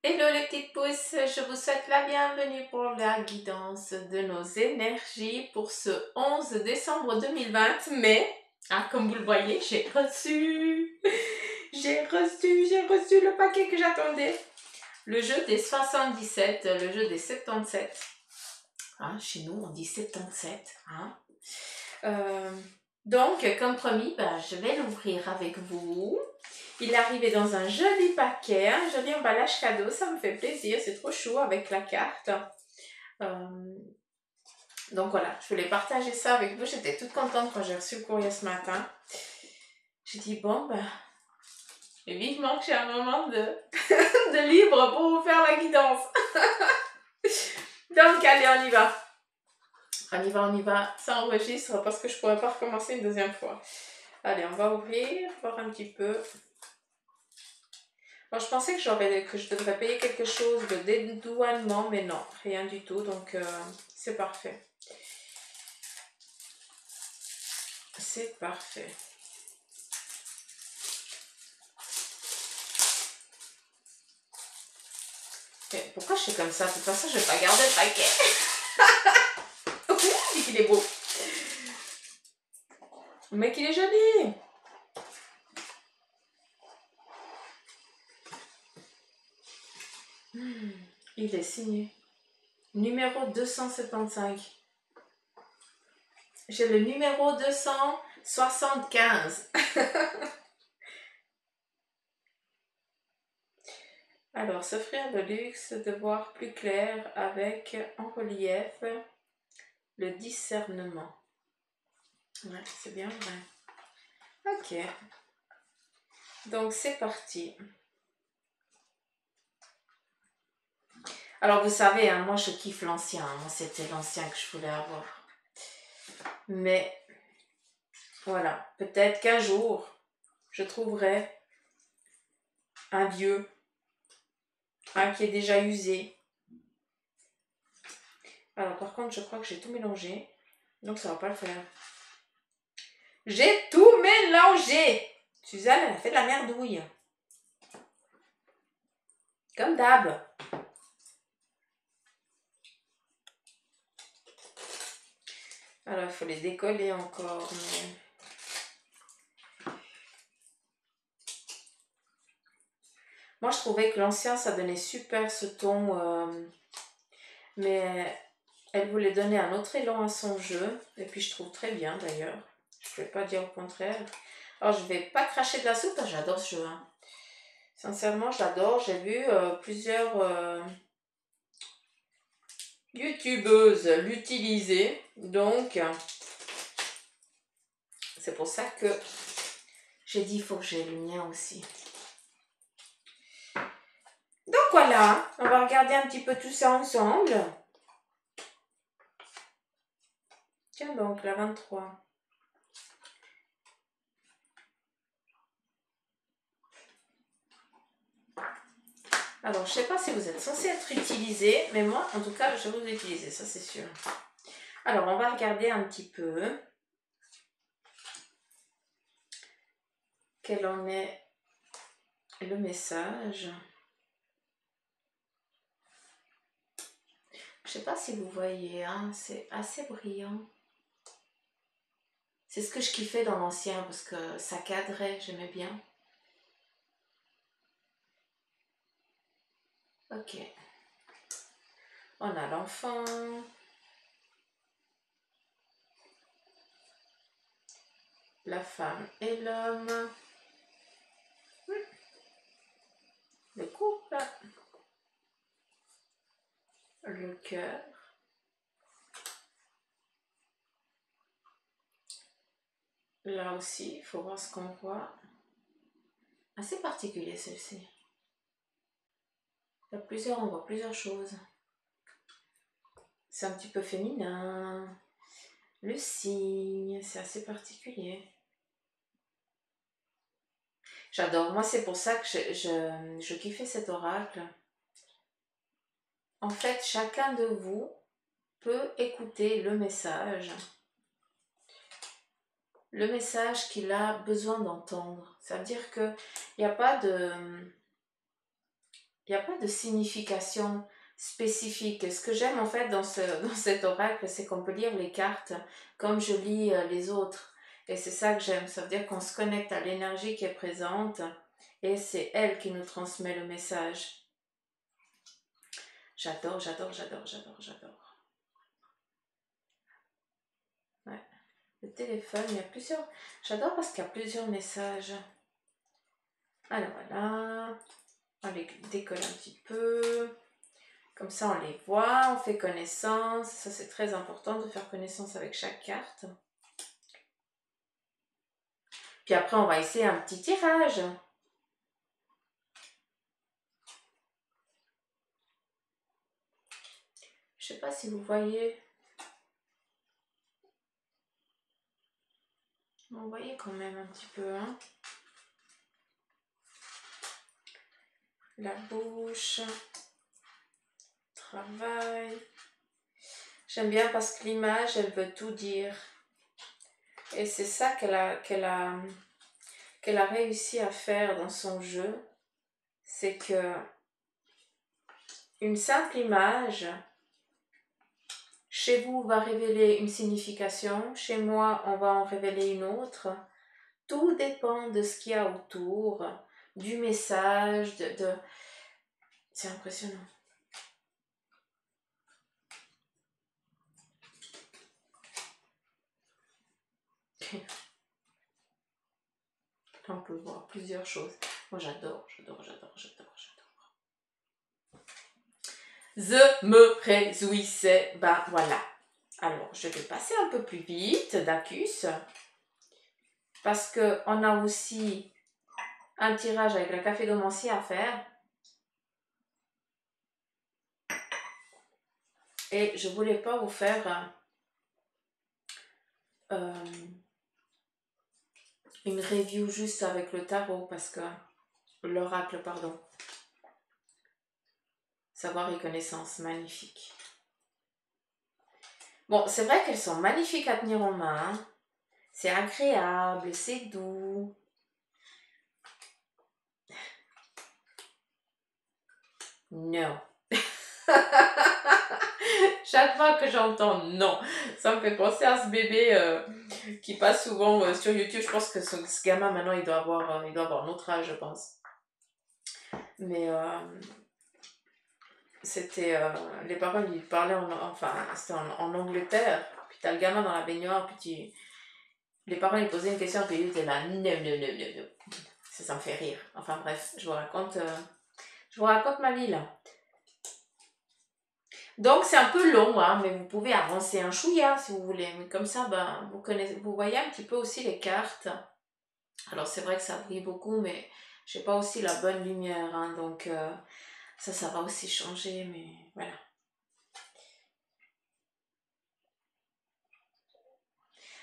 Hello les petites pousses, je vous souhaite la bienvenue pour la guidance de nos énergies pour ce 11 décembre 2020. Mais, ah, comme vous le voyez, j'ai reçu, j'ai reçu, j'ai reçu le paquet que j'attendais. Le jeu des 77, le jeu des 77. Hein, chez nous, on dit 77. Hein. Euh, donc, comme promis, ben, je vais l'ouvrir avec vous. Il est arrivé dans un joli paquet, un joli emballage cadeau, ça me fait plaisir, c'est trop chou avec la carte. Euh, donc voilà, je voulais partager ça avec vous. J'étais toute contente quand j'ai reçu le courrier ce matin. J'ai dit, bon, ben, vivement que j'ai un moment de, de libre pour vous faire la guidance. donc allez, on y va. On y va, on y va. Ça enregistre parce que je pourrais pas recommencer une deuxième fois. Allez, on va ouvrir, voir un petit peu. Alors, je pensais que, que je devrais payer quelque chose de dédouanement, mais non, rien du tout. Donc, euh, c'est parfait. C'est parfait. pourquoi je fais comme ça? De toute façon, je vais pas garder le paquet. beau. Mais qu'il est joli. Il est signé. Numéro 275. J'ai le numéro 275. Alors, s'offrir le luxe de voir plus clair avec en relief le discernement. Ouais, c'est bien vrai. Ok. Donc, c'est parti. Alors vous savez, hein, moi je kiffe l'ancien. Moi c'était l'ancien que je voulais avoir. Mais voilà, peut-être qu'un jour je trouverai un vieux, un qui est déjà usé. Alors par contre, je crois que j'ai tout mélangé, donc ça va pas le faire. J'ai tout mélangé. Suzanne, elle a fait de la merdouille. Comme d'hab. Alors, il faut les décoller encore. Moi, je trouvais que l'ancien, ça donnait super ce ton. Euh, mais elle voulait donner un autre élan à son jeu. Et puis, je trouve très bien d'ailleurs. Je ne vais pas dire au contraire. Alors, je ne vais pas cracher de la soupe, j'adore ce jeu. Hein. Sincèrement, j'adore. J'ai vu euh, plusieurs... Euh, youtubeuse l'utiliser. Donc, c'est pour ça que j'ai dit, il faut que j'ai le mien aussi. Donc voilà, on va regarder un petit peu tout ça ensemble. Tiens donc, la 23. Alors, je ne sais pas si vous êtes censé être utilisé, mais moi, en tout cas, je vais vous utiliser, ça c'est sûr. Alors, on va regarder un petit peu quel en est le message? Je ne sais pas si vous voyez, hein, c'est assez brillant. C'est ce que je kiffais dans l'ancien parce que ça cadrait, j'aimais bien. Ok. On a l'enfant. La femme et l'homme. Le couple. Le cœur. Là aussi, il faut voir ce qu'on voit. Assez particulier celle-ci. Il y a plusieurs, on voit plusieurs choses. C'est un petit peu féminin. Le signe, c'est assez particulier. J'adore. Moi, c'est pour ça que je, je, je kiffais cet oracle. En fait, chacun de vous peut écouter le message. Le message qu'il a besoin d'entendre. Ça veut dire qu'il n'y a pas de il n'y a pas de signification spécifique. Ce que j'aime en fait dans, dans cet oracle, c'est qu'on peut lire les cartes comme je lis euh, les autres. Et c'est ça que j'aime. Ça veut dire qu'on se connecte à l'énergie qui est présente et c'est elle qui nous transmet le message. J'adore, j'adore, j'adore, j'adore, j'adore. Ouais. Téléphone, il y a plusieurs. J'adore parce qu'il y a plusieurs messages. Alors voilà. On les décolle un petit peu. Comme ça, on les voit, on fait connaissance. Ça, c'est très important de faire connaissance avec chaque carte. Puis après, on va essayer un petit tirage. Je sais pas si vous voyez. Vous voyez quand même un petit peu. Hein La bouche. Travail. J'aime bien parce que l'image, elle veut tout dire. Et c'est ça qu'elle a, qu'elle a, qu'elle a réussi à faire dans son jeu. C'est que une simple image chez vous, va révéler une signification. Chez moi, on va en révéler une autre. Tout dépend de ce qu'il y a autour, du message, de... de... C'est impressionnant. On peut voir plusieurs choses. Moi, j'adore, j'adore, j'adore, j'adore, j'adore. Je me réjouissais. Ben voilà. Alors, je vais passer un peu plus vite, Dacus. Parce qu'on a aussi un tirage avec le café d'Omancy à faire. Et je voulais pas vous faire euh, une review juste avec le tarot parce que l'oracle, pardon. Savoir et connaissance, magnifique. Bon, c'est vrai qu'elles sont magnifiques à tenir en main. C'est agréable, c'est doux. Non. Chaque fois que j'entends non, ça me fait penser à ce bébé euh, qui passe souvent euh, sur YouTube. Je pense que ce, gamin maintenant il doit avoir, euh, il doit avoir notre âge, je pense. Mais c'était euh, les parents ils parlaient en, enfin c'était en, Angleterre. Puis t'as le gamin dans la baignoire puis tu les parents ils posaient une question puis ils étaient là non non non non ça ça me fait rire. Enfin bref je vous raconte euh, je vous raconte ma vie là. Donc c'est un peu long hein, mais vous pouvez avancer un chouïa si vous voulez. Mais comme ça ben vous connaissez vous voyez un petit peu aussi les cartes. Alors c'est vrai que ça brille beaucoup mais j'ai pas aussi la bonne lumière hein, donc euh, ça, ça va aussi changer, mais voilà.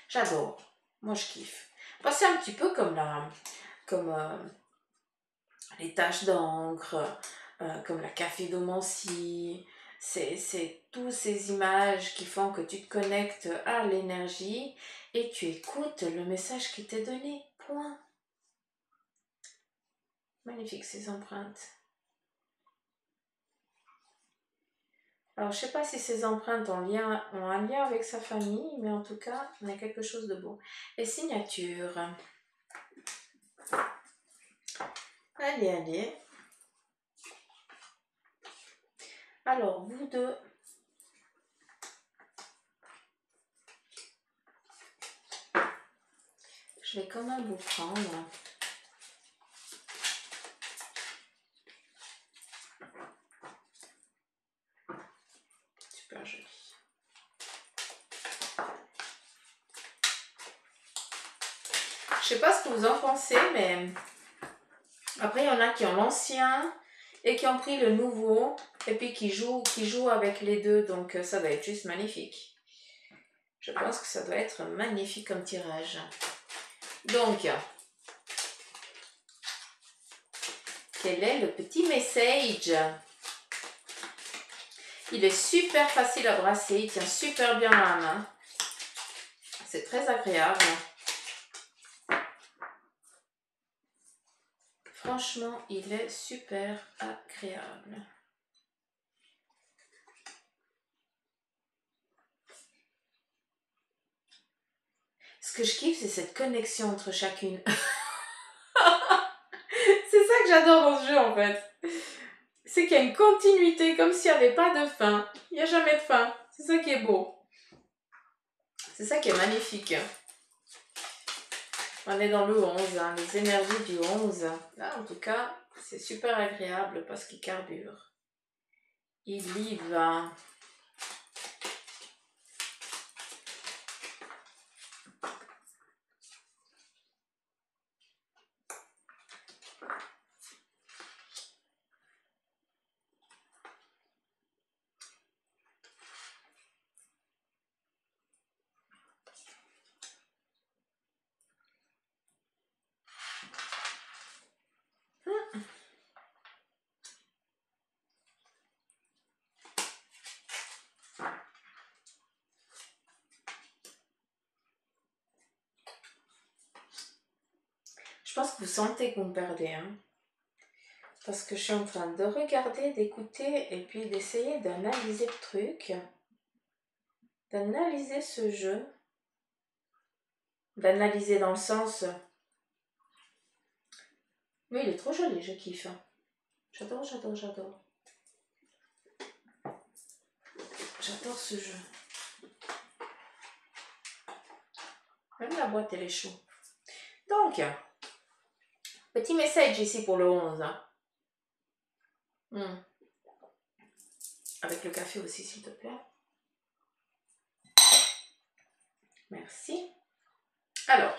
J'adore. Moi, je kiffe. c'est un petit peu comme la, comme euh, les taches d'encre, euh, comme la café d'omancie. C'est toutes ces images qui font que tu te connectes à l'énergie et tu écoutes le message qui t'est donné. Point. Magnifique ces empreintes. Alors, je ne sais pas si ces empreintes ont, un lien avec sa famille, mais en tout cas, on a quelque chose de beau. Et signature. Allez, allez. Alors, vous deux. Je vais quand même vous prendre. Je sais pas ce que vous en pensez, mais après, il y en a qui ont l'ancien et qui ont pris le nouveau et puis qui jouent, qui jouent avec les deux. Donc, euh, ça va être juste magnifique. Je pense que ça doit être magnifique comme tirage. Donc, quel est le petit message? Il est super facile à brasser, il tient super bien la main. C'est très agréable. Franchement, il est super agréable. Ce que je kiffe, c'est cette connexion entre chacune. c'est ça que j'adore dans ce jeu en fait. C'est qu'il y a une continuité, comme s'il n'y avait pas de fin. Il n'y a jamais de fin. C'est ça qui est beau. C'est ça qui est magnifique. On est dans le 11, hein, les énergies du 11. Là, en tout cas, c'est super agréable parce qu'il carbure. Il y va. Je pense que vous sentez que vous me perdez. Hein? Parce que je suis en train de regarder, d'écouter et puis d'essayer d'analyser le truc. D'analyser ce jeu. D'analyser dans le sens. Mais il est trop joli, je kiffe. Hein. J'adore, j'adore, j'adore. J'adore ce jeu. Même la boîte, elle est chaude. Donc, Petit message ici pour le 11. Hein. Hmm. Avec le café aussi, s'il te plaît. Merci. Alors,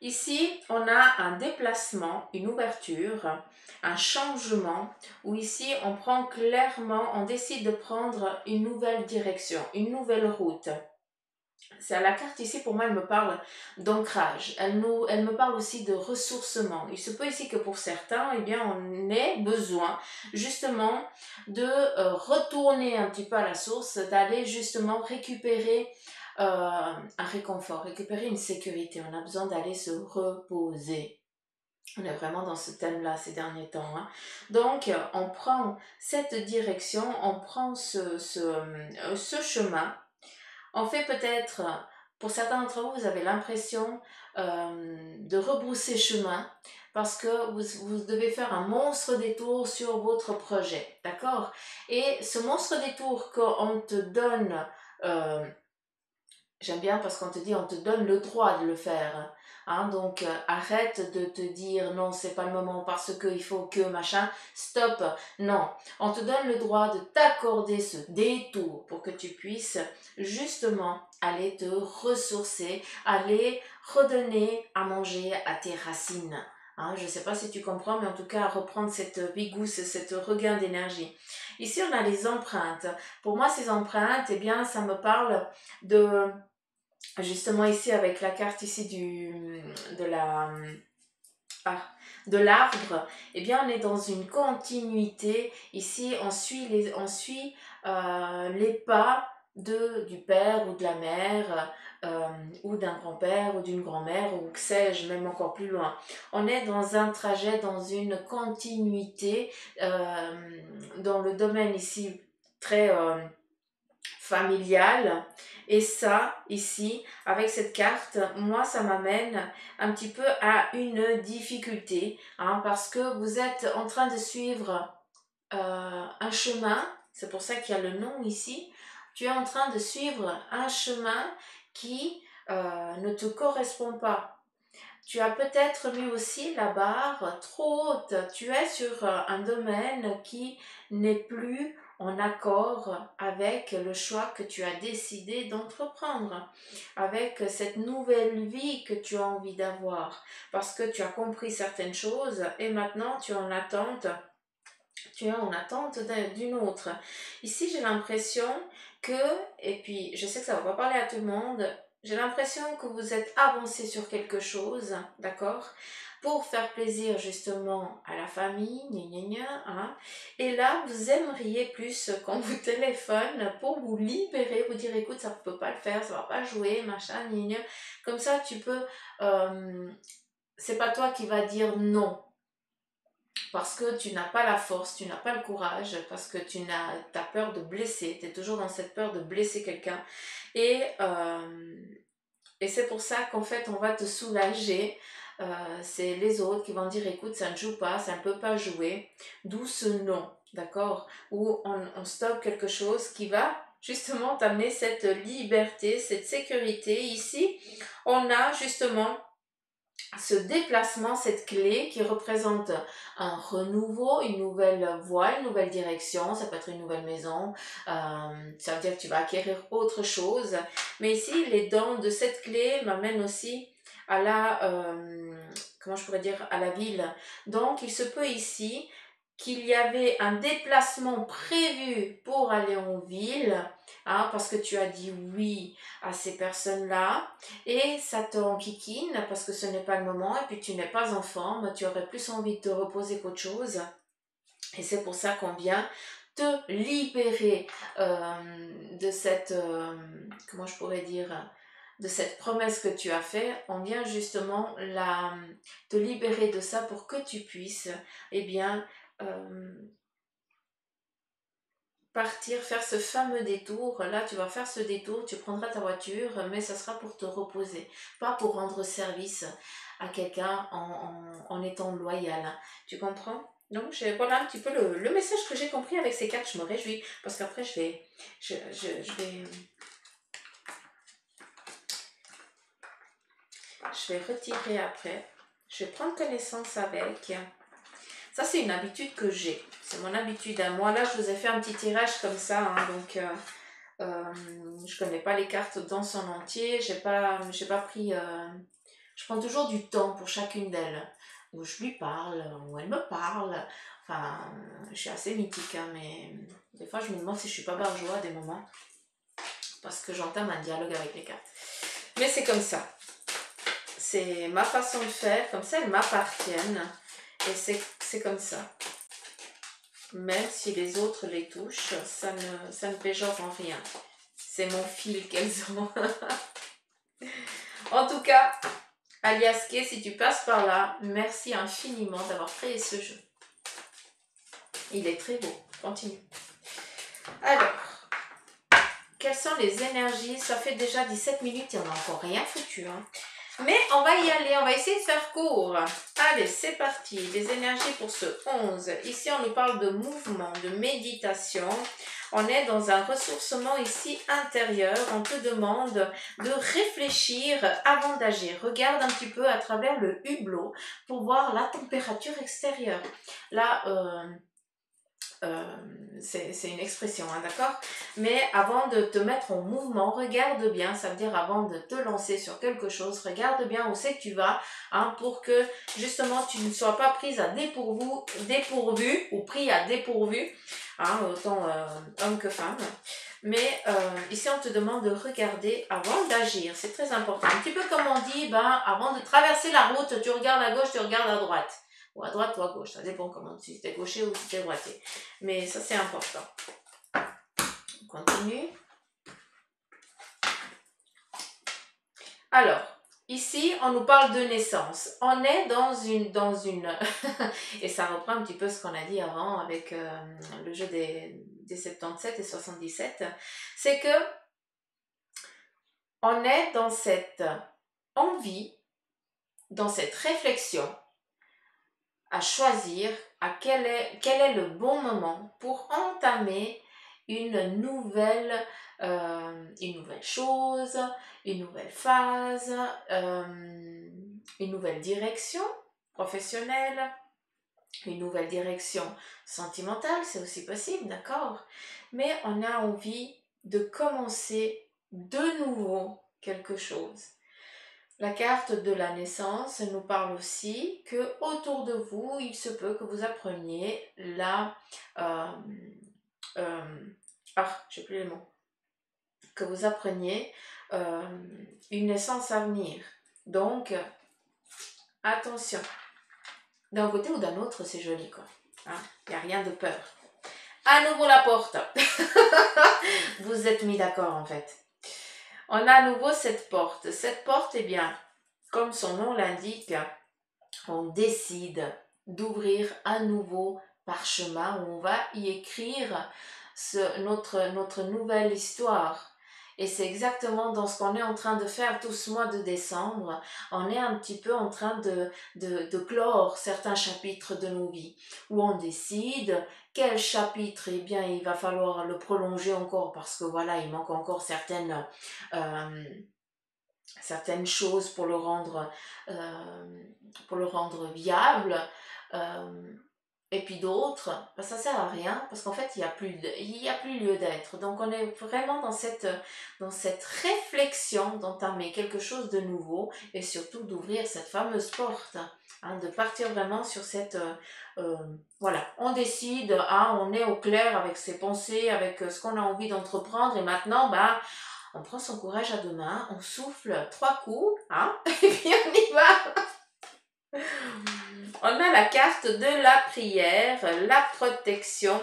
ici, on a un déplacement, une ouverture, un changement, où ici, on prend clairement, on décide de prendre une nouvelle direction, une nouvelle route c'est la carte ici, pour moi, elle me parle d'ancrage. Elle, me parle aussi de ressourcement. Il se peut ici que pour certains, eh bien, on ait besoin justement de euh, retourner un petit peu à la source, d'aller justement récupérer euh, un réconfort, récupérer une sécurité. On a besoin d'aller se reposer. On est vraiment dans ce thème-là ces derniers temps. Hein. Donc, on prend cette direction, on prend ce, euh, ce chemin en fait, peut-être, pour certains d'entre vous, vous avez l'impression euh, de rebrousser chemin parce que vous, devez faire un monstre détour sur votre projet, d'accord? Et ce monstre détour qu'on te donne, euh, j'aime bien parce qu'on te dit on te donne le droit de le faire. Hein, donc euh, arrête de te dire non c'est pas le moment parce qu'il faut que machin. Stop. Non. On te donne le droit de t'accorder ce détour pour que tu puisses justement aller te ressourcer, aller redonner à manger à tes racines. Hein, je ne sais pas si tu comprends, mais en tout cas, reprendre cette vigousse, cette regain d'énergie. Ici, on a les empreintes. Pour moi, ces empreintes, eh bien, ça me parle de justement ici avec la carte ici du de la ah, de l'arbre, eh bien on est dans une continuité. Ici on suit les, on suit, euh, les pas de, du père ou de la mère euh, ou d'un grand-père ou d'une grand-mère ou que sais-je, même encore plus loin. On est dans un trajet, dans une continuité euh, dans le domaine ici très familial. Et ça, ici, avec cette carte, moi, ça m'amène un petit peu à une difficulté, hein, parce que vous êtes en train de suivre euh, un chemin, c'est pour ça qu'il y a le nom ici, tu es en train de suivre un chemin qui euh, ne te correspond pas. Tu as peut-être mis aussi la barre trop haute. Tu es sur euh, un domaine qui n'est plus accord avec le choix que tu as décidé d'entreprendre, avec cette nouvelle vie que tu as envie d'avoir, parce que tu as compris certaines choses et maintenant tu es en attente tu es en attente d'une autre. Ici, j'ai l'impression que, et puis je sais que ça va pas parler à tout le monde, j'ai l'impression que vous êtes avancé sur quelque chose, d'accord? Pour faire plaisir justement à la famille, gna gna hein. et là vous aimeriez plus qu'on vous téléphone pour vous libérer, vous dire écoute ça ne peut pas le faire, ça va pas jouer, machin, gna comme ça tu peux, euh, c'est pas toi qui vas dire non. Parce que tu n'as pas la force, tu n'as pas le courage, parce que tu as, as peur de blesser, tu es toujours dans cette peur de blesser quelqu'un. Et, euh, et c'est pour ça qu'en fait, on va te soulager. Euh, c'est les autres qui vont dire écoute, ça ne joue pas, ça ne peut pas jouer. D'où ce non, d'accord? Où on, on stoppe quelque chose qui va justement t'amener cette liberté, cette sécurité. Ici, on a justement ce déplacement, cette clé qui représente un renouveau, une nouvelle voie, une nouvelle direction, ça peut être une nouvelle maison, euh, ça veut dire que tu vas acquérir autre chose. Mais ici, les dents de cette clé m'amènent aussi à la, euh, comment je pourrais dire, à la ville. Donc, il se peut ici qu'il y avait un déplacement prévu pour aller en ville, hein, parce que tu as dit oui à ces personnes-là, et ça te parce que ce n'est pas le moment, et puis tu n'es pas en forme, tu aurais plus envie de te reposer qu'autre chose. Et c'est pour ça qu'on vient te libérer euh, de cette, euh, comment je pourrais dire, de cette promesse que tu as faite, on vient justement te libérer de ça pour que tu puisses, eh bien, euh, partir, faire ce fameux détour. Là, tu vas faire ce détour, tu prendras ta voiture, mais ça sera pour te reposer, pas pour rendre service à quelqu'un en, étant loyal. Tu comprends? Donc, voilà un petit peu le, message que j'ai compris avec ces cartes. Je me réjouis parce qu'après, je vais, je, vais, je vais retirer après. Je vais prendre connaissance avec. Ça, c'est une habitude que j'ai. C'est mon habitude moi. Là, je vous ai fait un petit tirage comme ça. Hein, donc, euh, euh, je connais pas les cartes dans son entier. J'ai pas, pas pris. Euh, je prends toujours du temps pour chacune d'elles. Où je lui parle, où elle me parle. Enfin, je suis assez mythique, hein, mais des fois, je me demande si je suis pas bourgeois à des moments. Parce que j'entame un dialogue avec les cartes. Mais c'est comme ça. C'est ma façon de faire. Comme ça, elles m'appartiennent. Et c'est comme ça. Même si les autres les touchent, ça ne, ça ne péjore en rien. C'est mon fil qu'elles ont. en tout cas, Aliaske, si tu passes par là, merci infiniment d'avoir créé ce jeu. Il est très beau. Continue. Alors, quelles sont les énergies? Ça fait déjà 17 minutes, il n'y en a encore rien foutu. Hein. Mais on va y aller, on va essayer de faire court. Allez, c'est parti. Les énergies pour ce 11. Ici, on nous parle de mouvement, de méditation. On est dans un ressourcement ici intérieur. On te demande de réfléchir avant d'agir. Regarde un petit peu à travers le hublot pour voir la température extérieure. Là, euh, euh, c'est une expression, hein, d'accord? Mais avant de te mettre en mouvement, regarde bien, ça veut dire avant de te lancer sur quelque chose, regarde bien où c'est que tu vas, hein, pour que justement tu ne sois pas prise à dépourvu, dépourvu ou pris à dépourvu, hein, autant euh, homme que femme. Mais euh, ici, on te demande de regarder avant d'agir. C'est très important. Un petit peu comme on dit, ben, avant de traverser la route, tu regardes à gauche, tu regardes à droite ou à droite ou à gauche, ça dépend comment si es gaucher ou si es droitier. Mais ça c'est important. On continue. Alors, ici, on nous parle de naissance. On est dans une... Dans une et ça reprend un petit peu ce qu'on a dit avant avec euh, le jeu des, des 77 et 77. C'est que on est dans cette envie, dans cette réflexion à choisir à quel est, quel est le bon moment pour entamer une nouvelle, euh, une nouvelle chose, une nouvelle phase, euh, une nouvelle direction professionnelle, une nouvelle direction sentimentale, c'est aussi possible, d'accord? Mais on a envie de commencer de nouveau quelque chose. La carte de la naissance nous parle aussi que autour de vous, il se peut que vous appreniez la... Euh, euh, ah, plus les mots. Que vous appreniez euh, une naissance à venir. Donc, attention. D'un côté ou d'un autre, c'est joli, quoi. Il hein. n'y a rien de peur. À nouveau la porte. vous êtes mis d'accord, en fait on a à nouveau cette porte. Cette porte, eh bien, comme son nom l'indique, on décide d'ouvrir un nouveau parchemin où on va y écrire notre, notre nouvelle histoire. Et c'est exactement dans ce qu'on est en train de faire tout ce mois de décembre. On est un petit peu en train de, de, clore certains chapitres de nos vies, où on décide quel chapitre, eh bien, il va falloir le prolonger encore parce que voilà, il manque encore certaines, euh, certaines choses pour le rendre, euh, pour le rendre viable. Euh, et puis d'autres, ben ça sert à rien parce qu'en fait, il n'y a, plus il a plus lieu d'être. Donc, on est vraiment dans cette, dans cette réflexion d'entamer quelque chose de nouveau et surtout d'ouvrir cette fameuse porte, hein, de partir vraiment sur cette... Euh, euh, voilà, on décide, hein, on est au clair avec ses pensées, avec euh, ce qu'on a envie d'entreprendre et maintenant, bah, on prend son courage à deux mains, on souffle trois coups, hein, et puis on y va. On a la carte de la prière, la protection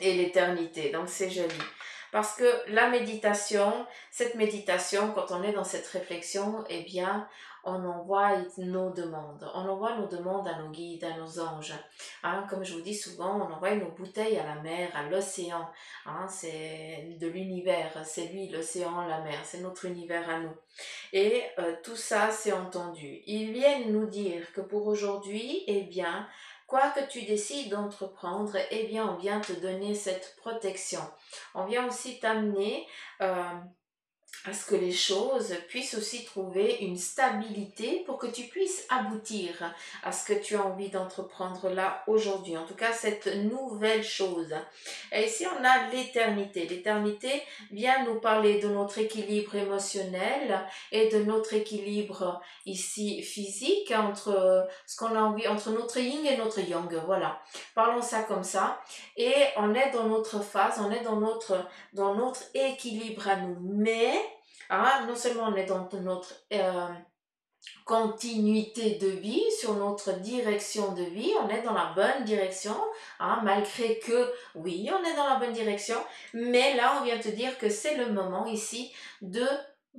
et l'éternité. Donc c'est joli. Parce que la méditation, cette méditation, quand on est dans cette réflexion, eh bien, on envoie nos demandes. On envoie nos demandes à nos guides, à nos anges. Hein, comme je vous dis souvent, on envoie nos bouteilles à la mer, à l'océan. Hein, c'est de l'univers. C'est lui, l'océan, la mer. C'est notre univers à nous. Et euh, tout ça, c'est entendu. Ils viennent nous dire que pour aujourd'hui, eh bien, quoi que tu décides d'entreprendre, eh bien, on vient te donner cette protection. On vient aussi t'amener... Euh, à ce que les choses puissent aussi trouver une stabilité pour que tu puisses aboutir à ce que tu as envie d'entreprendre là aujourd'hui. En tout cas, cette nouvelle chose. Et ici, on a l'éternité. L'éternité vient nous parler de notre équilibre émotionnel et de notre équilibre ici physique entre ce qu'on a envie, entre notre yin et notre yang. Voilà. Parlons ça comme ça. Et on est dans notre phase, on est dans notre, équilibre à nous. Ah, non seulement on est dans notre euh, continuité de vie, sur notre direction de vie, on est dans la bonne direction, hein, malgré que oui, on est dans la bonne direction, mais là on vient te dire que c'est le moment ici de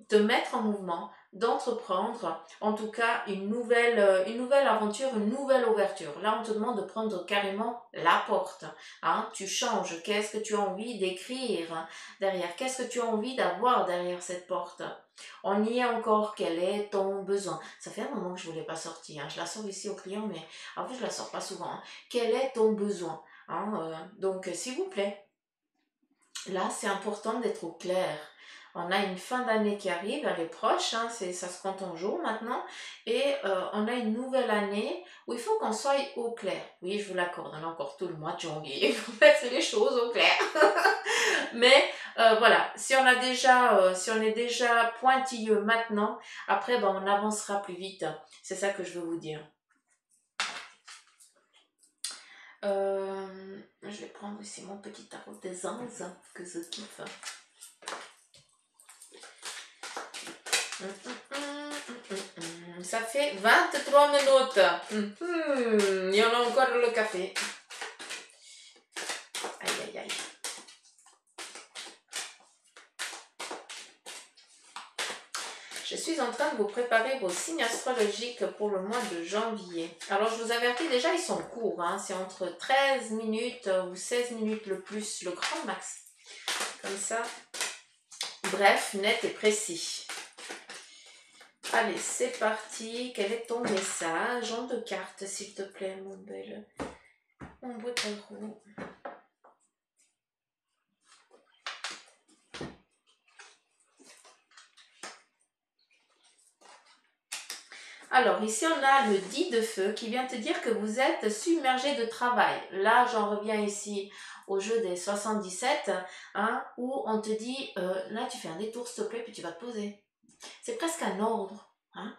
te mettre en mouvement, d'entreprendre en tout cas une nouvelle, euh, une nouvelle aventure, une nouvelle ouverture. Là, on te demande de prendre carrément la porte. Hein. Tu changes. Qu'est-ce que tu as envie d'écrire derrière? Qu'est-ce que tu as envie d'avoir derrière cette porte? On y est encore. Quel est ton besoin? Ça fait un moment que je ne voulais pas sortir. Hein. Je la sors ici au client, mais en fait, je la sors pas souvent. Hein. Quel est ton besoin euh, Donc, s'il vous plaît, là, c'est important d'être au clair on a une fin d'année qui arrive, elle est proche, hein, ça se compte en jours maintenant, et euh, on a une nouvelle année où il faut qu'on soit au clair. Oui, je vous l'accorde, on a encore tout le mois de janvier, il faut mettre les choses au clair. Mais euh, voilà, euh, si on est déjà pointilleux maintenant, après ben, on avancera plus vite. C'est ça que je veux vous dire. je vais prendre ici mon petit tarot des anges que je kiffe. Ça fait 23 minutes. Hmm, il y en a encore le café. Aïe, aïe, aïe. Je suis en train de vous préparer vos signes astrologiques pour le mois de janvier. Alors, je vous avertis déjà, ils sont courts. Hein. C'est entre 13 minutes ou 16 minutes le plus, le grand max. Comme ça. Bref, net et précis. Allez, c'est parti. Quel est ton message en deux cartes, s'il te plaît, mon bel, mon beau tarot? Alors, ici, on a le 10 de feu qui vient te dire que vous êtes submergé de travail. Là, j'en reviens ici au jeu des 77, hein, où on te dit, euh, là, tu fais un détour, s'il te plaît, puis tu vas te poser. C'est presque un ordre. Hein?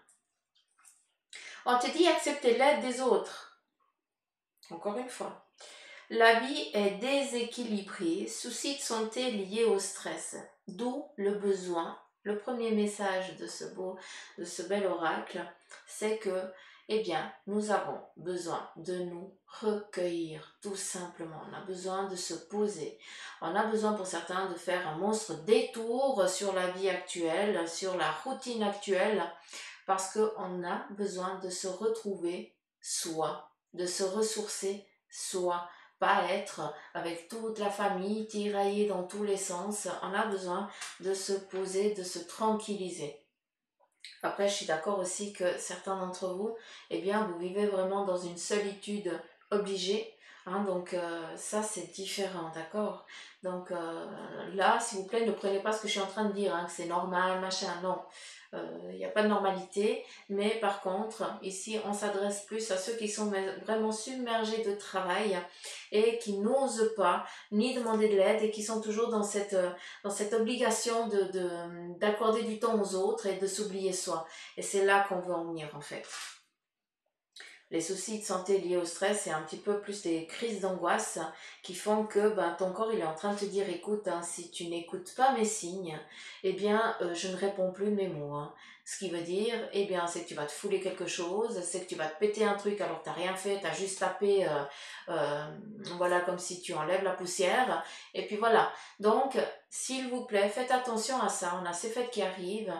On te dit accepter l'aide des autres. Encore une fois. La vie est déséquilibrée, soucis de santé liés au stress, d'où le besoin. Le premier message de ce beau, de ce bel oracle, c'est que eh bien, nous avons besoin de nous recueillir, tout simplement. On a besoin de se poser. On a besoin pour certains de faire un monstre détour sur la vie actuelle, sur la routine actuelle, parce qu'on a besoin de se retrouver soi, de se ressourcer soi, pas être avec toute la famille tiraillée dans tous les sens. On a besoin de se poser, de se tranquilliser. Après, je suis d'accord aussi que certains d'entre vous, eh bien, vous vivez vraiment dans une solitude obligée. Hein, donc euh, ça, c'est différent, d'accord? Donc euh, là, s'il vous plaît, ne prenez pas ce que je suis en train de dire, hein, que c'est normal, machin, non. Il euh, n'y a pas de normalité, mais par contre, ici, on s'adresse plus à ceux qui sont vraiment submergés de travail et qui n'osent pas ni demander de l'aide et qui sont toujours dans cette, dans cette obligation d'accorder de, du temps aux autres et de s'oublier soi. Et c'est là qu'on veut en venir en fait les soucis de santé liés au stress, c'est un petit peu plus des crises d'angoisse qui font que ben, ton corps est en train de te dire écoute, hein, si tu n'écoutes pas mes signes, eh bien euh, je ne réponds plus de mes mots. Hein. Ce qui veut dire, eh bien, c'est que tu vas te fouler quelque chose, c'est que tu vas te péter un truc alors que tu n'as rien fait, tu as juste tapé, euh, euh, voilà, comme si tu enlèves la poussière. Et puis voilà. Donc, s'il vous plaît, faites attention à ça. On a ces fêtes qui arrivent.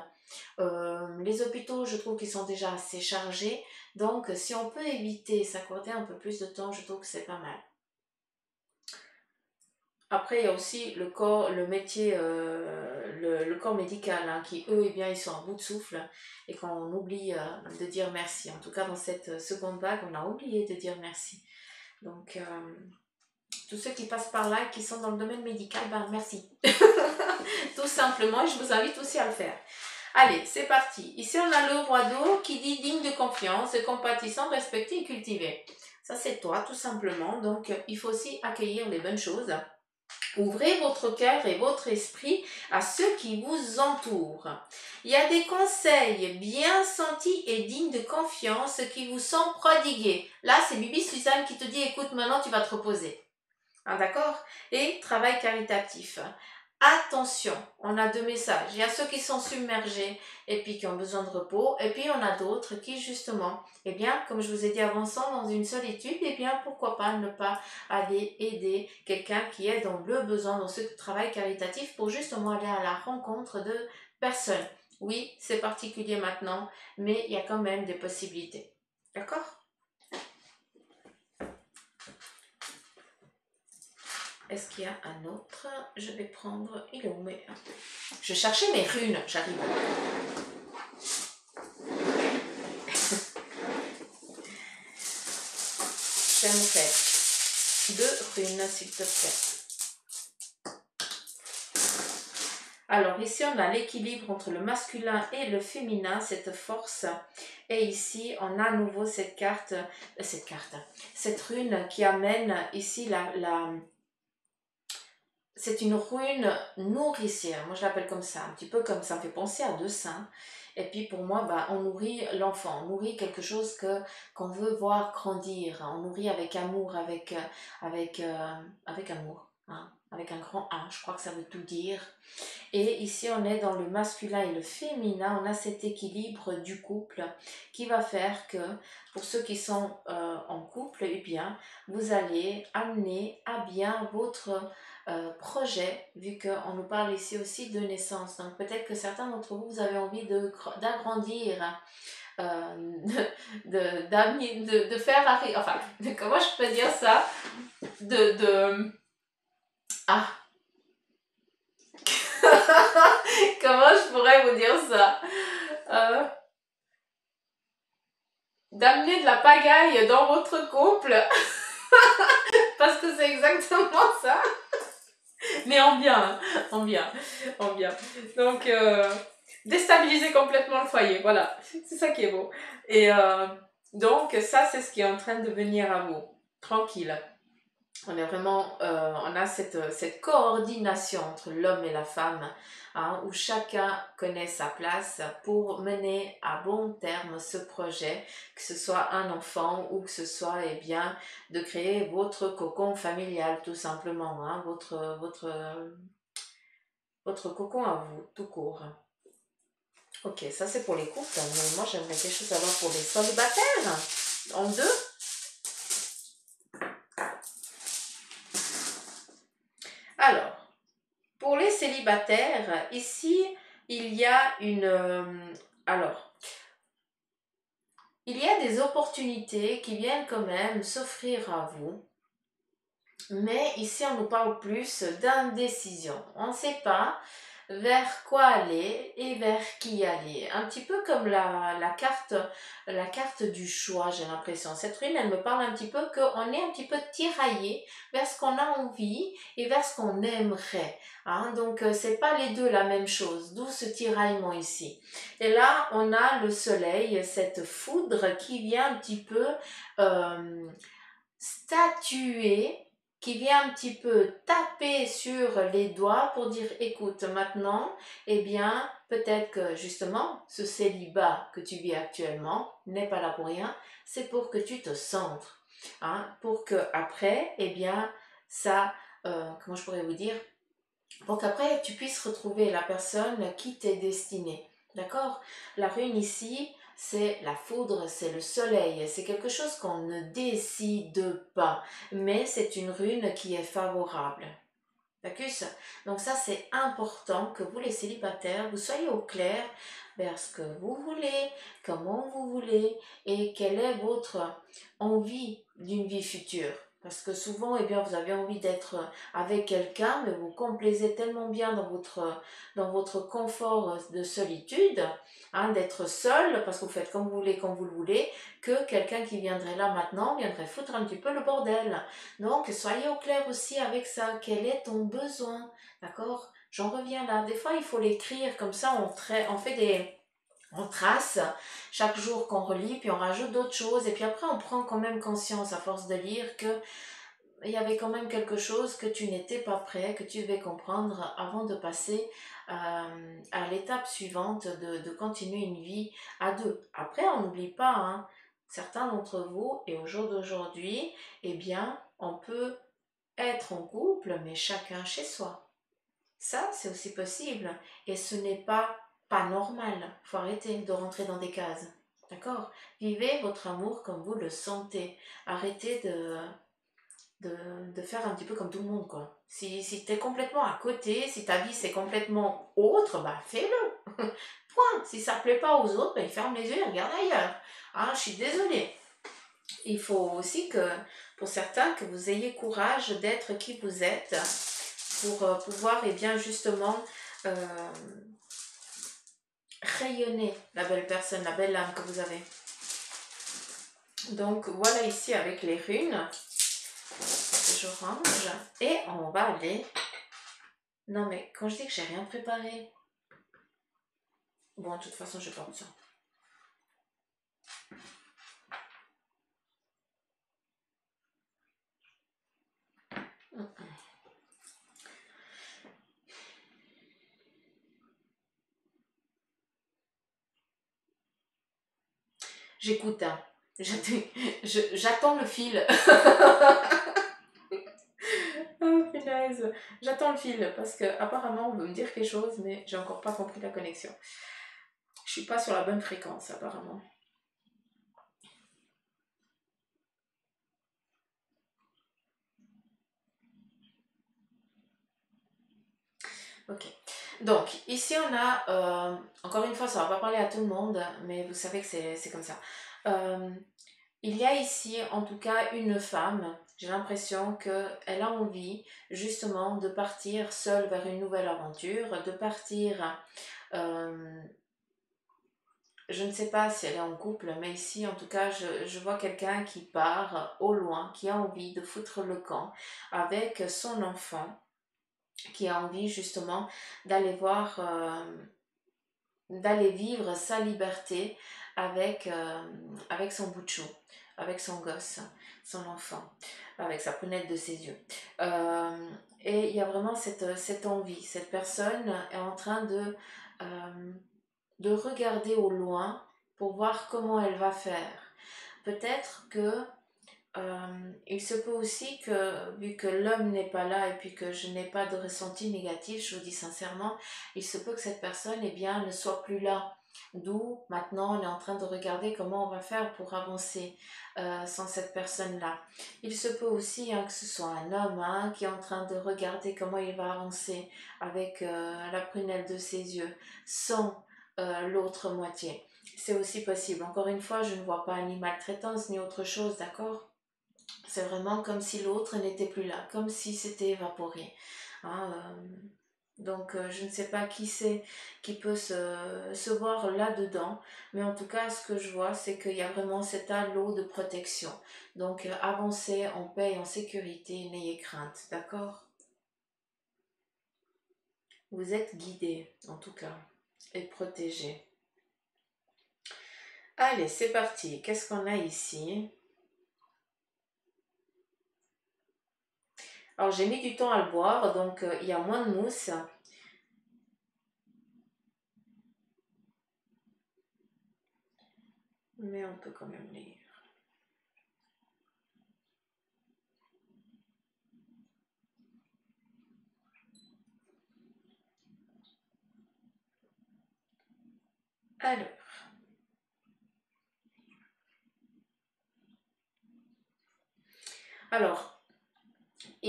Les hôpitaux, je trouve qu'ils sont déjà assez chargés. Donc, si on peut éviter, s'accorder un peu plus de temps, je trouve que c'est pas mal. Après, il y a aussi le corps, le métier, euh, le, corps médical, hein, qui eux, eh bien, ils sont en bout de souffle et qu'on oublie euh, de dire merci. En tout cas, dans cette seconde vague, on a oublié de dire merci. Donc, euh, tous ceux qui passent par là qui sont dans le domaine médical, ben merci. Tout simplement, et je vous invite aussi à le faire. Allez, c'est parti. Ici, on a le roi d'eau qui dit digne de confiance, compatissant, respecté et cultivé. Ça, c'est toi, tout simplement. Donc, il faut aussi accueillir les bonnes choses. Ouvrez votre cœur et votre esprit à ceux qui vous entourent. Il y a des conseils bien sentis et dignes de confiance qui vous sont prodigués. Là, c'est Bibi Suzanne qui te dit écoute, maintenant tu vas te reposer. Ah, D'accord Et travail caritatif. Attention, on a deux messages. Il y a ceux qui sont submergés et puis qui ont besoin de repos, et puis on a d'autres qui justement, eh bien, comme je vous ai dit avant, dans une solitude, eh bien, pourquoi pas ne pas aller aider quelqu'un qui est dans le besoin, dans ce travail caritatif, pour justement aller à la rencontre de personnes. Oui, c'est particulier maintenant, mais il y a quand même des possibilités. D'accord? Est-ce qu'il y a un autre? Je vais prendre. Il est où. Je cherchais mes runes, j'arrive. J'aimerais deux runes, s'il te plaît. Alors ici on a l'équilibre entre le masculin et le féminin, cette force. Et ici on a à nouveau cette carte, euh, cette carte, cette rune qui amène ici la, la c'est une rune nourricière. Moi, je l'appelle comme ça, un petit peu comme ça me fait penser à deux seins. Et puis pour moi, bah, on nourrit l'enfant, on nourrit quelque chose que qu'on veut voir grandir. On nourrit avec amour, avec euh, avec euh, avec amour, hein, avec un grand A. Je crois que ça veut tout dire. Et ici, on est dans le masculin et le féminin. On a cet équilibre du couple qui va faire que pour ceux qui sont euh, en couple, eh bien, vous allez amener à bien votre euh, projet, vu qu'on nous parle ici aussi de naissance. Donc peut-être que certains d'entre vous, vous avez envie d'agrandir, euh, de, de, de, faire arriver, enfin, comment je peux dire ça? De... de ah Comment je pourrais vous dire ça? Euh, D'amener de la pagaille dans votre couple. Parce que c'est exactement ça mais en bien, en bien, en bien. Donc, euh, déstabiliser complètement le foyer, voilà, c'est ça qui est beau. Et euh, donc, ça, c'est ce qui est en train de venir à vous, tranquille. Euh, on a cette, cette coordination entre l'homme et la femme Hein, où chacun connaît sa place pour mener à bon terme ce projet, que ce soit un enfant ou que ce soit eh bien, de créer votre cocon familial tout simplement, hein, votre, votre, votre cocon à vous, tout court. Ok, ça c'est pour les couples, mais moi j'aimerais quelque chose à voir pour les célibataires. En deux Alors, ici, il y a une... Euh, alors, il y a des opportunités qui viennent quand même s'offrir à vous. Mais ici, on nous parle plus d'indécision. On ne sait pas vers quoi aller et vers qui aller. Un petit peu comme la, la carte, la carte du choix, j'ai l'impression. Cette rune, elle me parle un petit peu qu'on est un petit peu tiraillé vers ce qu'on a envie et vers ce qu'on aimerait. Hein. Donc, euh, c'est pas les deux la même chose, d'où ce tiraillement ici. Et là, on a le soleil, cette foudre qui vient un petit peu euh, statuer qui vient un petit peu taper sur les doigts pour dire écoute maintenant, eh bien peut-être que justement ce célibat que tu vis actuellement n'est pas là pour rien, c'est pour que tu te centres, hein, pour que après, eh bien ça, euh, comment je pourrais vous dire, pour qu'après tu puisses retrouver la personne qui t'est destinée. D'accord? La rune ici, c'est la foudre, c'est le soleil, c'est quelque chose qu'on ne décide pas, mais c'est une rune qui est favorable. Donc ça, c'est important que vous, les célibataires, vous soyez au clair vers ce que vous voulez, comment vous voulez et quelle est votre envie d'une vie future. Parce que souvent, eh bien, vous avez envie d'être avec quelqu'un, mais vous complaisez tellement bien dans votre, dans votre confort de solitude, hein, d'être seul, parce que vous faites comme vous voulez, comme vous le voulez, que quelqu'un qui viendrait là maintenant viendrait foutre un petit peu le bordel. Donc, soyez au clair aussi avec ça. Quel est ton besoin? D'accord? J'en reviens là. Des fois, il faut l'écrire comme ça, on fait des on trace chaque jour qu'on relit, puis on rajoute d'autres choses, et puis après on prend quand même conscience à force de lire que il y avait quand même quelque chose que tu n'étais pas prêt, que tu devais comprendre avant de passer euh, à l'étape suivante de, continuer une vie à deux. Après, on n'oublie pas, hein, certains d'entre vous, et au jour d'aujourd'hui, eh bien, on peut être en couple, mais chacun chez soi. Ça, c'est aussi possible. Et ce n'est pas pas normal. Faut arrêter de rentrer dans des cases. D'accord? Vivez votre amour comme vous le sentez. Arrêtez de, de, faire un petit peu comme tout le monde, quoi. Si, si tu es complètement à côté, si ta vie c'est complètement autre, bah fais-le. Point. Si ça plaît pas aux autres, bah, ils ferment les yeux et regardent ailleurs. Ah, je suis désolée. Il faut aussi que, pour certains, que vous ayez courage d'être qui vous êtes pour euh, pouvoir, et eh bien, justement, euh, rayonner la belle personne, la belle âme que vous avez. Donc voilà ici avec les runes. Je range et on va aller. Non mais quand je dis que j'ai rien préparé. Bon, de toute façon, je porte ça. J'écoute, hein. J'attends le fil. oh. J'attends le fil parce que apparemment on veut me dire quelque chose, mais j'ai encore pas compris la connexion. Je suis pas sur la bonne fréquence apparemment. Ok. Donc, ici, on a, euh, encore une fois, ça va pas parler à tout le monde, mais vous savez que c'est comme ça. Euh, il y a ici, en tout cas, une femme, j'ai l'impression qu'elle a envie, justement, de partir seule vers une nouvelle aventure, de partir... Euh, je ne sais pas si elle est en couple, mais ici, en tout cas, je, je vois quelqu'un qui part au loin, qui a envie de foutre le camp avec son enfant qui a envie justement d'aller voir, euh, d'aller vivre sa liberté avec, euh, avec son bout avec son gosse, son enfant, avec sa prunelle de ses yeux. Euh, et il y a vraiment cette, cette envie, cette personne est en train de, de regarder au loin pour voir comment elle va faire. Peut-être que euh, il se peut aussi que, vu que l'homme n'est pas là et puis que je n'ai pas de ressenti négatif, je vous dis sincèrement, il se peut que cette personne eh bien, ne soit plus là. D'où maintenant on est en train de regarder comment on va faire pour avancer euh, sans cette personne-là. Il se peut aussi hein, que ce soit un homme hein, qui est en train de regarder comment il va avancer avec euh, la prunelle de ses yeux sans l'autre moitié. C'est aussi possible. Encore une fois, je ne vois pas ni maltraitance ni autre chose, d'accord? C'est vraiment comme si l'autre n'était plus là, comme si c'était évaporé. Hein, euh, donc euh, je ne sais pas qui c'est qui peut se, voir là-dedans, mais en tout cas ce que je vois c'est qu'il y a vraiment cet halo de protection. Donc euh, avancez en paix et en sécurité, n'ayez crainte, d'accord? Vous êtes guidé en tout cas et protégé. Allez, c'est parti. Qu'est-ce qu'on a ici? Alors j'ai mis du temps à le boire, donc euh, il y a moins de mousse. Mais on peut quand même lire. Alors. Alors,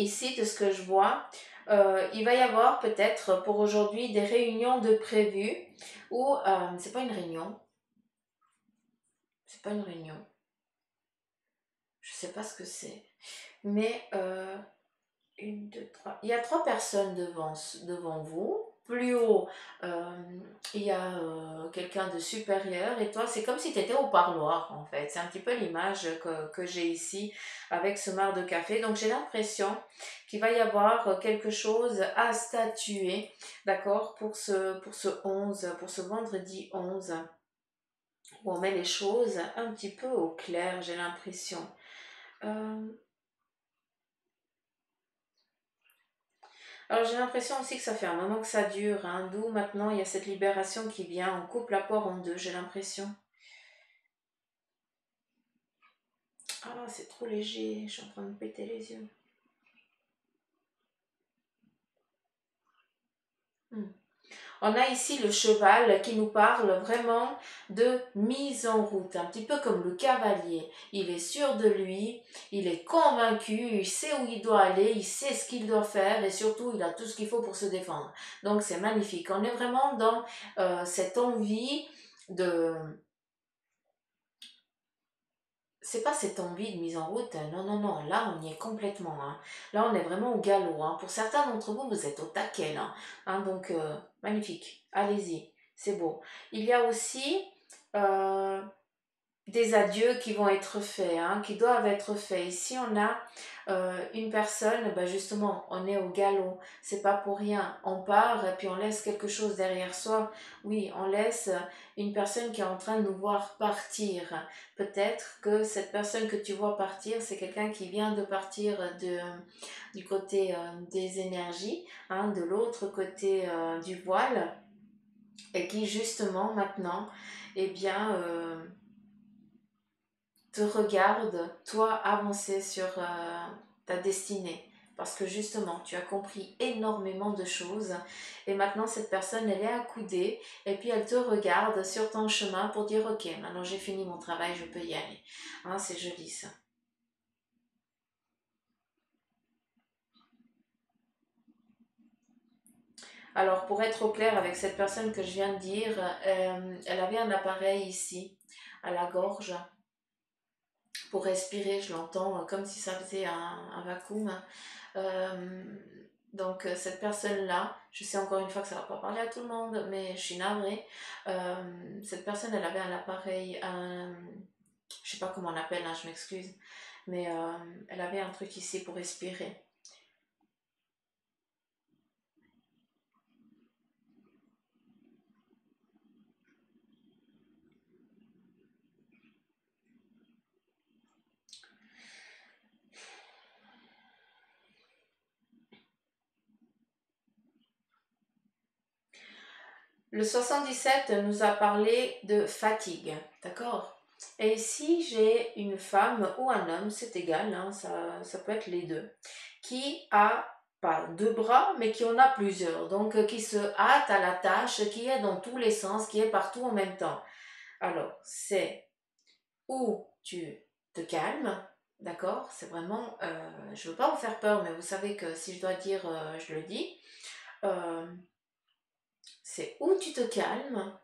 ici, de ce que je vois, euh, il va y avoir peut-être pour aujourd'hui des réunions de prévues ou euh, c'est pas une réunion. C'est pas une réunion. Je sais pas ce que c'est. Mais euh, une, deux, trois. Il y a trois personnes devant, devant vous plus haut, euh, il y a euh, quelqu'un de supérieur et toi, c'est comme si tu étais au parloir en fait. C'est un petit peu l'image que, j'ai ici avec ce mar de café. Donc j'ai l'impression qu'il va y avoir quelque chose à statuer, d'accord, pour ce, pour ce 11, pour ce vendredi 11, où on met les choses un petit peu au clair, j'ai l'impression. Euh, Alors j'ai l'impression aussi que ça fait un moment que ça dure, hein, d'où maintenant il y a cette libération qui vient, on coupe la poire en deux, j'ai l'impression. Ah, c'est trop léger, je suis en train de péter les yeux. Hmm. On a ici le cheval qui nous parle vraiment de mise en route, un petit peu comme le cavalier. Il est sûr de lui, il est convaincu, il sait où il doit aller, il sait ce qu'il doit faire et surtout il a tout ce qu'il faut pour se défendre. Donc c'est magnifique. On est vraiment dans euh, cette envie de c'est pas cette envie de mise en route, hein. non, non, non, là on y est complètement. Hein. Là on est vraiment au galop. Hein. Pour certains d'entre vous, vous êtes au taquet là. donc euh, magnifique, allez-y, c'est beau. Il y a aussi euh, des adieux qui vont être faits, hein, qui doivent être faits. Ici, on a euh, une personne, bah justement, on est au galop, c'est pas pour rien. On part et puis on laisse quelque chose derrière soi. Oui, on laisse une personne qui est en train de nous voir partir. Peut-être que cette personne que tu vois partir, c'est quelqu'un qui vient de partir de, du côté euh, des énergies, hein, de l'autre côté euh, du voile, et qui justement maintenant, eh bien, regarde, toi, avancer sur euh, ta destinée. Parce que justement, tu as compris énormément de choses. Et maintenant, cette personne, elle est accoudée. Et puis, elle te regarde sur ton chemin pour dire, OK, maintenant j'ai fini mon travail, je peux y aller. Hein, c'est joli ça. Alors, pour être au clair avec cette personne que je viens de dire, euh, elle avait un appareil ici, à la gorge pour respirer, je l'entends euh, comme si ça faisait un, vacuum. Euh, donc euh, cette personne-là, je sais encore une fois que ça ne va pas parler à tout le monde, mais je suis navrée. cette personne, elle avait un appareil, un, je sais pas comment on l'appelle, hein, je m'excuse, mais elle avait un truc ici pour respirer. Le 77 nous a parlé de fatigue, d'accord? Et si j'ai une femme ou un homme, c'est égal, hein, ça, ça peut être les deux, qui a pas deux bras, mais qui en a plusieurs, donc euh, qui se hâte à la tâche, qui est dans tous les sens, qui est partout en même temps. Alors, c'est où tu te calmes, d'accord? C'est vraiment, euh, je veux pas vous faire peur, mais vous savez que si je dois dire, euh, je le dis c'est où tu te calmes,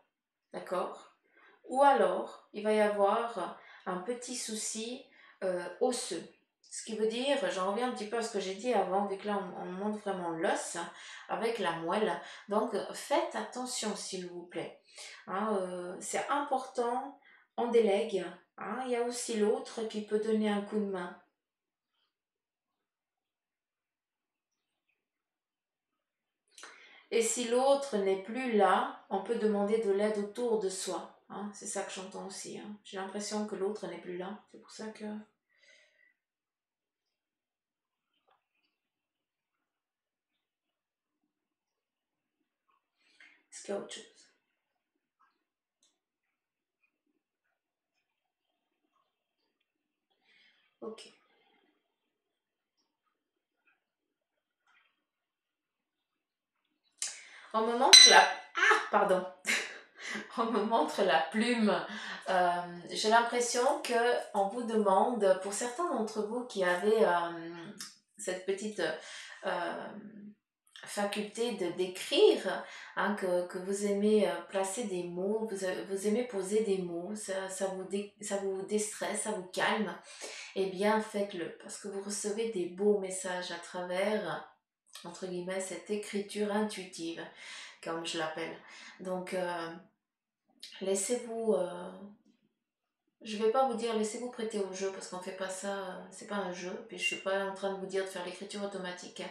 d'accord? Ou alors il va y avoir un petit souci euh, osseux. Ce qui veut dire, j'en reviens un petit peu à ce que j'ai dit avant, vu que là on, monte vraiment l'os avec la moelle. Donc faites attention s'il vous plaît. Hein, euh, c'est important, on délègue. Hein. il y a aussi l'autre qui peut donner un coup de main. Et si l'autre n'est plus là, on peut demander de l'aide autour de soi. Hein. c'est ça que j'entends aussi. J'ai l'impression que l'autre n'est plus là. C'est pour ça que... Est-ce qu'il y a autre chose? Ok. On me montre la... Ah, pardon. on me montre la plume. Euh, j'ai l'impression qu'on vous demande, pour certains d'entre vous qui avez euh, cette petite euh, faculté de d'écrire, hein, que, vous aimez placer des mots, vous, aimez poser des mots, ça, vous ça vous déstresse, ça vous calme, eh bien faites-le, parce que vous recevez des beaux messages à travers entre guillemets, cette écriture intuitive, comme je l'appelle. Donc, euh, laissez-vous... Euh, je vais pas vous dire laissez-vous prêter au jeu parce qu'on fait pas ça, c'est pas un jeu. Puis je suis pas en train de vous dire de faire l'écriture automatique,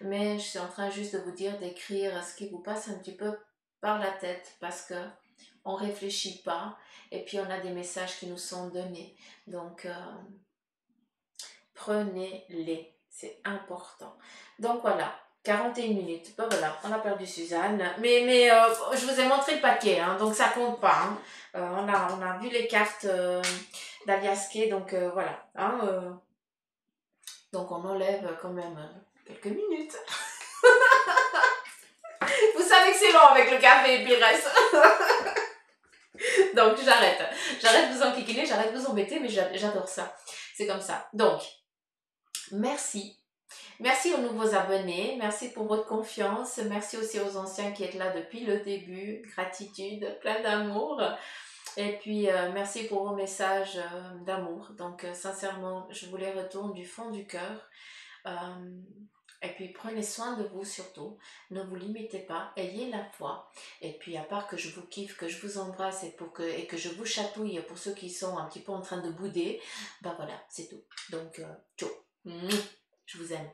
mais je suis en train juste de vous dire d'écrire ce qui vous passe un petit peu par la tête parce que on réfléchit pas et puis on a des messages qui nous sont donnés. Donc euh, prenez-les, c'est important. Donc voilà, 41 minutes. Ben voilà, on a perdu Suzanne. Mais, euh, je vous ai montré le paquet, hein, donc ça compte pas. Hein. Euh, on, a, vu les cartes euh, d'Aliaske, donc voilà. Hein, donc on enlève quand même quelques minutes. vous savez que c'est long avec le café et puis reste. donc j'arrête. J'arrête de vous enquiquiner, j'arrête de vous embêter, mais j'adore ça. C'est comme ça. Donc, merci Merci aux nouveaux abonnés, merci pour votre confiance, merci aussi aux anciens qui êtes là depuis le début, gratitude, plein d'amour. Et puis euh, merci pour vos messages euh, d'amour. Donc euh, sincèrement, je vous les retourne du fond du cœur. et puis prenez soin de vous surtout. Ne vous limitez pas, ayez la foi. Et puis à part que je vous kiffe, que je vous embrasse et, pour que, et que je vous chatouille pour ceux qui sont un petit peu en train de bouder, ben voilà, c'est tout. Donc ciao. Je vous aime.